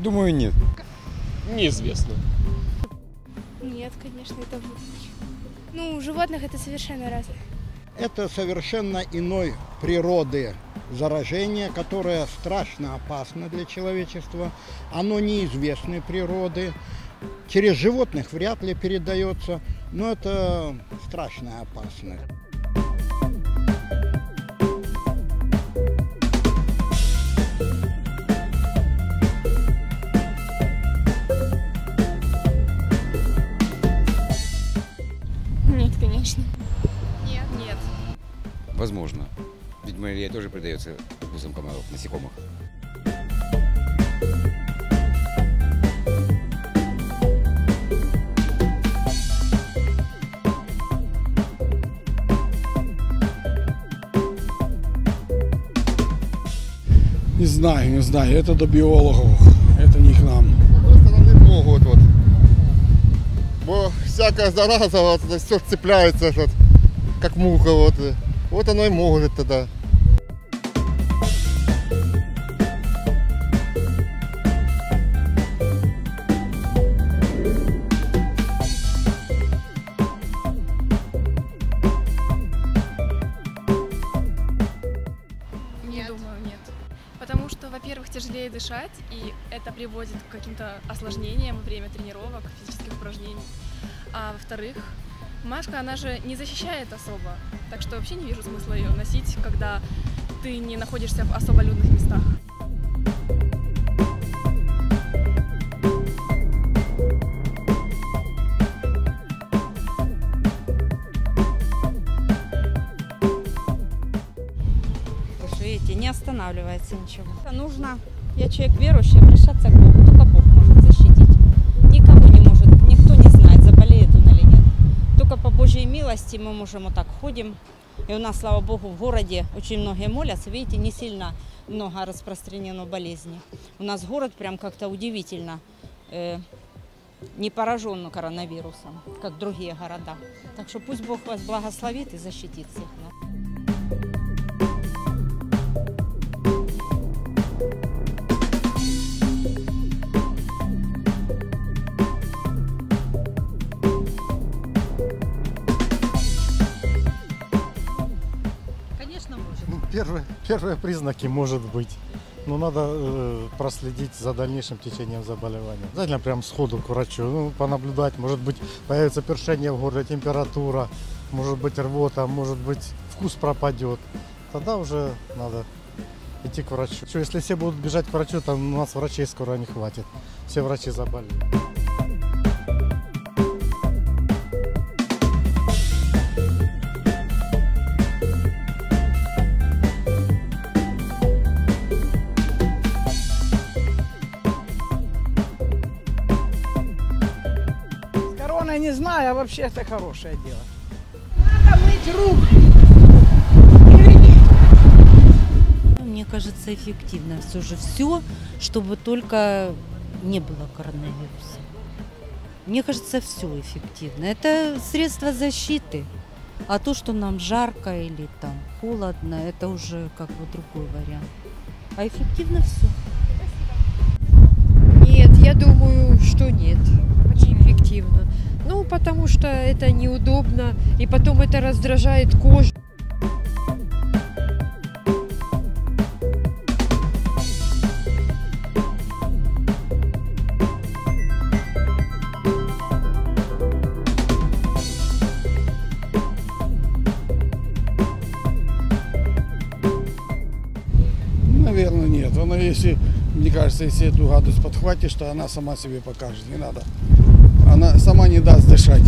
Думаю, нет. Неизвестно. Нет, конечно, это ну, у животных это совершенно разное. Это совершенно иной природы заражение, которое страшно опасно для человечества. Оно неизвестной природы. Через животных вряд ли передается, но это страшно опасно. Возможно. Ведь малярия тоже передается вкусом комаров, насекомых. Не знаю, не знаю. Это до биологов. Это не к нам. стороны могут вот. Бо всякая зараза, вот, все цепляется, вот, как муха, вот. Вот оно и может тогда. Не думаю, нет. Потому что, во-первых, тяжелее дышать, и это приводит к каким-то осложнениям во время тренировок, физических упражнений. А во-вторых, Машка, она же не защищает особо, так что вообще не вижу смысла ее носить, когда ты не находишься в особо людных местах. Видите, не останавливается ничего. Нужно, я человек верующий, обращаться к Богу. Только Бог может защитить. Никого не может, никто не знает, заболеет он или нет. Только по Божьей милости мы можем вот так ходим. И у нас, слава Богу, в городе очень многие молятся. Видите, не сильно много распространено болезни. У нас город прям как-то удивительно э, не поражен коронавирусом, как другие города. Так что пусть Бог вас благословит и защитит всех первые, первые признаки может быть. Но надо э, проследить за дальнейшим течением заболевания. Обязательно прям сходу к врачу, ну, понаблюдать. Может быть, появится першение в горле, температура, может быть, рвота, может быть, вкус пропадет. Тогда уже надо идти к врачу. Что, если все будут бежать к врачу, там у нас врачей скоро не хватит. Все врачи заболеют. Не знаю, а вообще это хорошее дело. Надо мыть руки. Мне кажется, эффективно все же все, чтобы только не было коронавируса. Мне кажется, все эффективно. Это средство защиты. А то, что нам жарко или там холодно, это уже как бы другой вариант. А эффективно все. Нет, я думаю, что нет. Эффективно. Ну, потому что это неудобно, и потом это раздражает кожу. Наверное, нет. Она если, мне кажется, если эту гадость подхватишь, то она сама себе покажет. Не надо. Она сама не даст дышать.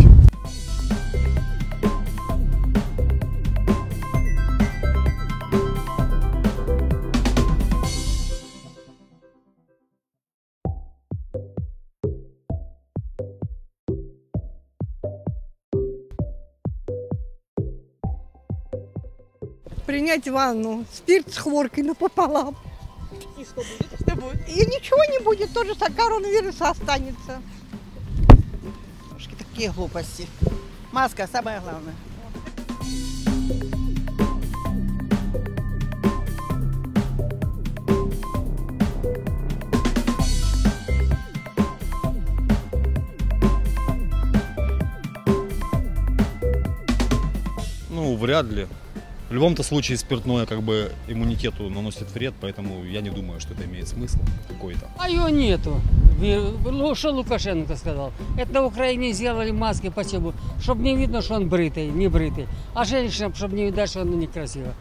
Принять ванну, спирт с хлоркой напополам. И что будет? Что будет? И ничего не будет, тоже со- коронавирус останется. Какие глупости. Маска самое главное. Ну, вряд ли. В любом-то случае спиртное как бы иммунитету наносит вред, поэтому я не думаю, что это имеет смысл какой-то. А ее нету. Лу- Что Лукашенко сказал? Это на Украине сделали маски почему? Чтобы не видно, что он бритый, не бритый. А женщинам, чтобы не видать, что она некрасива.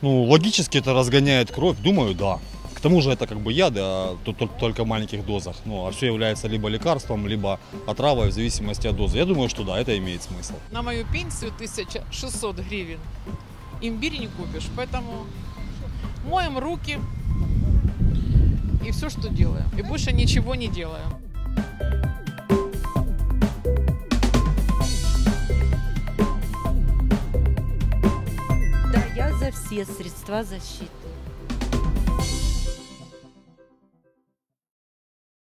Ну, логически это разгоняет кровь, думаю, да. К тому же это как бы яды, а тут тол- только в маленьких дозах. Ну, а все является либо лекарством, либо отравой в зависимости от дозы. Я думаю, что да, это имеет смысл. На мою пенсию 1600 гривен. Имбирь не купишь, поэтому моем руки и все, что делаем. И больше ничего не делаем. Все средства защиты.